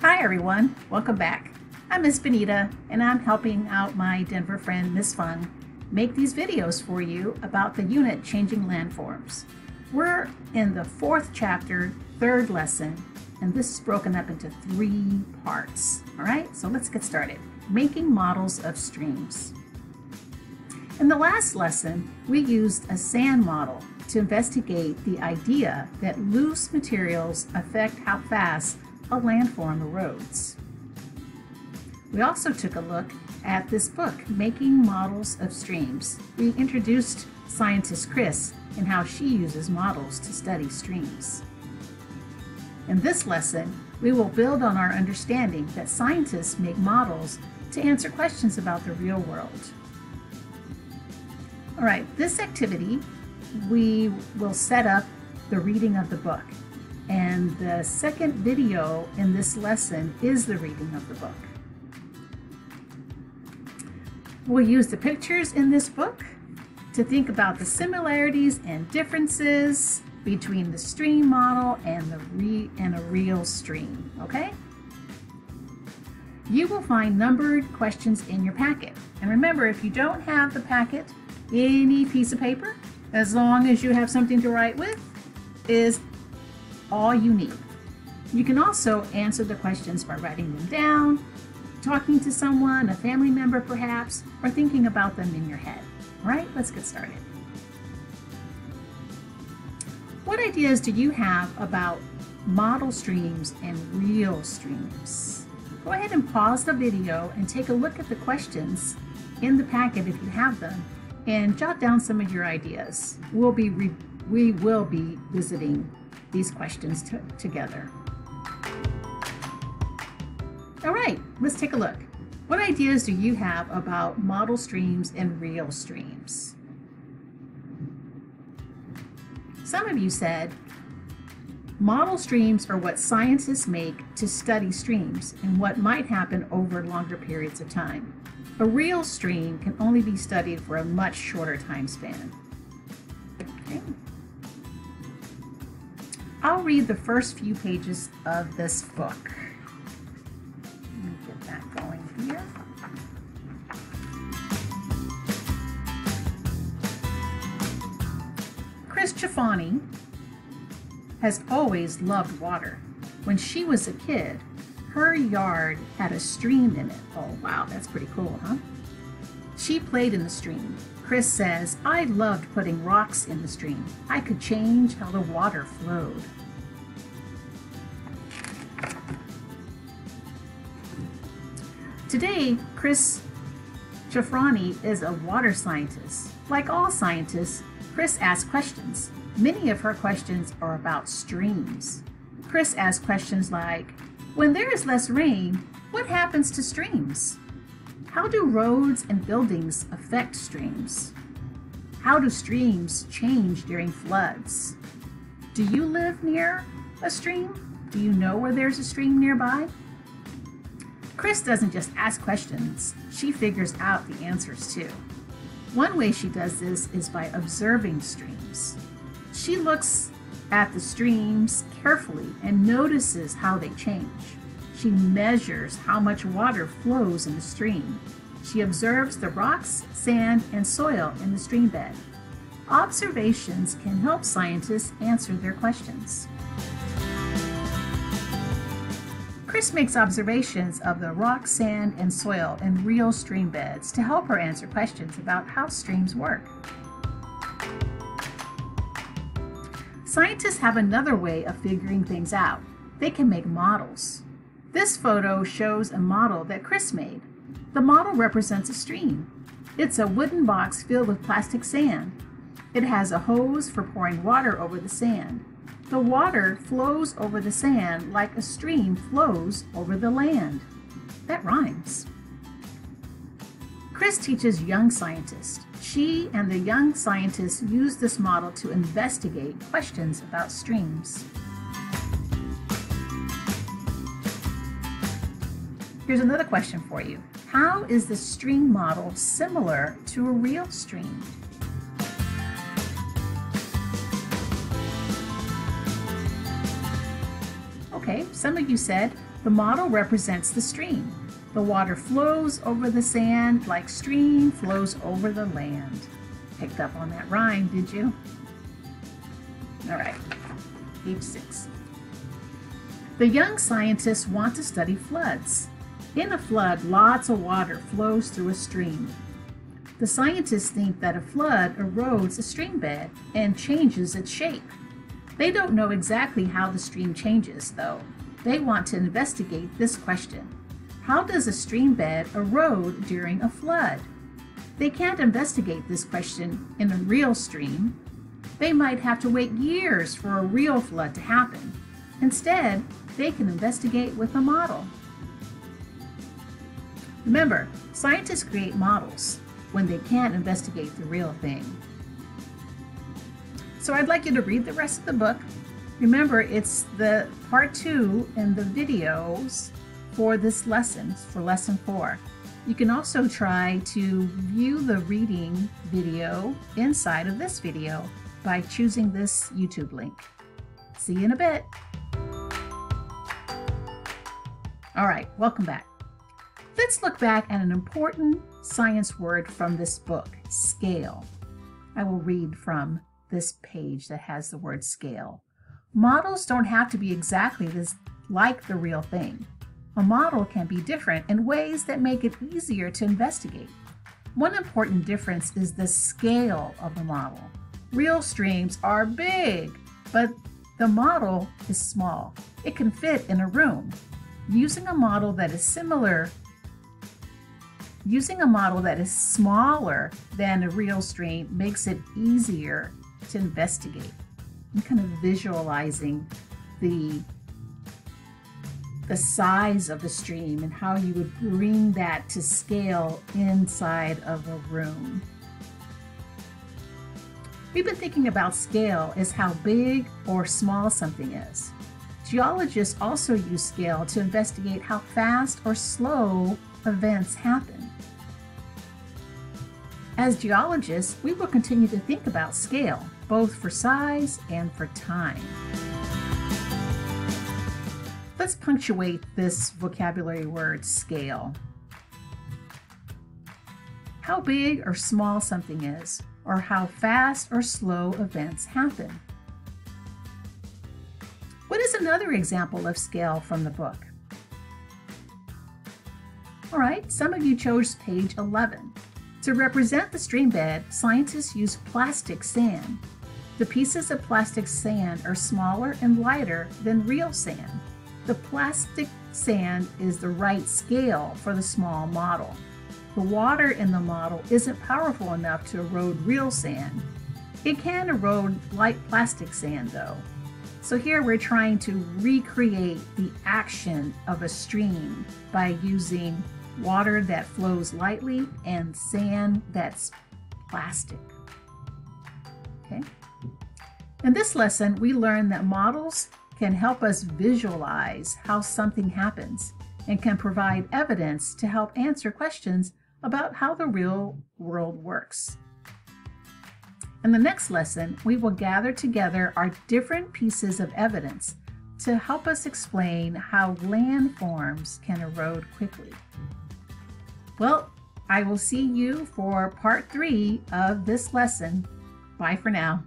Hi everyone, welcome back. I'm Miss Benita and I'm helping out my Denver friend Miss Fun make these videos for you about the unit Changing Landforms. We're in the fourth chapter, third lesson, and this is broken up into three parts. All right, so let's get started. Making models of streams. In the last lesson, we used a sand model to investigate the idea that loose materials affect how fast a landform erodes. We also took a look at this book, Making Models of Streams. We introduced scientist Chris and how she uses models to study streams. In this lesson, we will build on our understanding that scientists make models to answer questions about the real world. All right, this activity, we will set up the reading of the book. And the second video in this lesson is the reading of the book. We'll use the pictures in this book to think about the similarities and differences between the stream model and the re and a real stream, okay? You will find numbered questions in your packet. And remember, if you don't have the packet, any piece of paper, as long as you have something to write with, is all you need. You can also answer the questions by writing them down, talking to someone, a family member perhaps, or thinking about them in your head. All right, let's get started. What ideas do you have about model streams and real streams? Go ahead and pause the video and take a look at the questions in the packet if you have them and jot down some of your ideas. We'll be we will be visiting these questions together. All right, let's take a look. What ideas do you have about model streams and real streams? Some of you said, model streams are what scientists make to study streams and what might happen over longer periods of time. A real stream can only be studied for a much shorter time span. Okay. I'll read the first few pages of this book. Let me get that going here. Chris Chafani has always loved water. When she was a kid, her yard had a stream in it. Oh, wow, that's pretty cool, huh? She played in the stream. Chris says, I loved putting rocks in the stream. I could change how the water flowed. Today, Chris Chafrani is a water scientist. Like all scientists, Chris asks questions. Many of her questions are about streams. Chris asks questions like, when there is less rain, what happens to streams? How do roads and buildings affect streams? How do streams change during floods? Do you live near a stream? Do you know where there's a stream nearby? Chris doesn't just ask questions, she figures out the answers too. One way she does this is by observing streams. She looks at the streams carefully and notices how they change. She measures how much water flows in the stream. She observes the rocks, sand, and soil in the stream bed. Observations can help scientists answer their questions. Chris makes observations of the rock, sand, and soil in real stream beds to help her answer questions about how streams work. Scientists have another way of figuring things out. They can make models. This photo shows a model that Chris made. The model represents a stream. It's a wooden box filled with plastic sand. It has a hose for pouring water over the sand. The water flows over the sand like a stream flows over the land. That rhymes. Chris teaches young scientists. She and the young scientists use this model to investigate questions about streams. Here's another question for you. How is the stream model similar to a real stream? Okay, some of you said the model represents the stream. The water flows over the sand like stream flows over the land. Picked up on that rhyme, did you? All right, page six. The young scientists want to study floods. In a flood, lots of water flows through a stream. The scientists think that a flood erodes a stream bed and changes its shape. They don't know exactly how the stream changes, though. They want to investigate this question. How does a stream bed erode during a flood? They can't investigate this question in a real stream. They might have to wait years for a real flood to happen. Instead, they can investigate with a model. Remember, scientists create models when they can't investigate the real thing. So I'd like you to read the rest of the book. Remember, it's the part two in the videos for this lesson, for lesson four. You can also try to view the reading video inside of this video by choosing this YouTube link. See you in a bit. All right, welcome back. Let's look back at an important science word from this book, scale. I will read from this page that has the word scale. Models don't have to be exactly this, like the real thing. A model can be different in ways that make it easier to investigate. One important difference is the scale of the model. Real streams are big, but the model is small. It can fit in a room. Using a model that is similar Using a model that is smaller than a real stream makes it easier to investigate. I'm kind of visualizing the the size of the stream and how you would bring that to scale inside of a room. We've been thinking about scale as how big or small something is. Geologists also use scale to investigate how fast or slow events happen. As geologists, we will continue to think about scale, both for size and for time. Let's punctuate this vocabulary word scale. How big or small something is, or how fast or slow events happen. What is another example of scale from the book? All right, some of you chose page 11. To represent the stream bed, scientists use plastic sand. The pieces of plastic sand are smaller and lighter than real sand. The plastic sand is the right scale for the small model. The water in the model isn't powerful enough to erode real sand. It can erode light plastic sand though. So here we're trying to recreate the action of a stream by using water that flows lightly, and sand that's plastic. Okay. In this lesson, we learned that models can help us visualize how something happens and can provide evidence to help answer questions about how the real world works. In the next lesson, we will gather together our different pieces of evidence to help us explain how landforms can erode quickly. Well, I will see you for part three of this lesson. Bye for now.